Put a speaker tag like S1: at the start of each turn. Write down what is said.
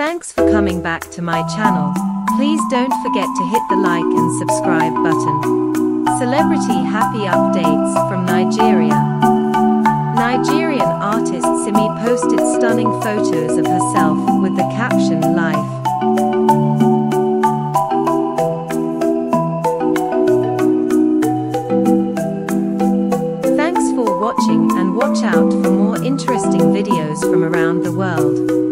S1: Thanks for coming back to my channel. Please don't forget to hit the like and subscribe button. Celebrity happy updates from Nigeria. Nigerian artist Simi posted stunning photos of herself with the caption Life. Thanks for watching and watch out for more interesting videos from around the world.